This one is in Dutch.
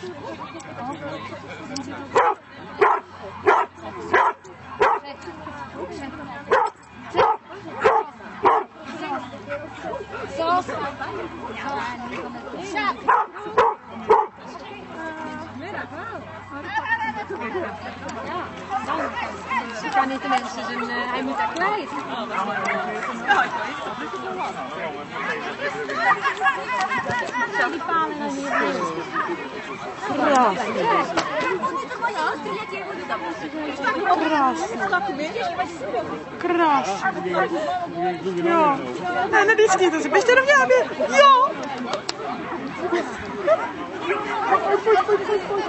Kan niet mensen zijn, uh, hij moet daar kwijt. Die palen dan hier Krásný. Krásný. Krásný. Jo. Ne, nedýskněte si, běžte do mě, aby... Jo! Pojď, pojď, pojď, pojď, pojď.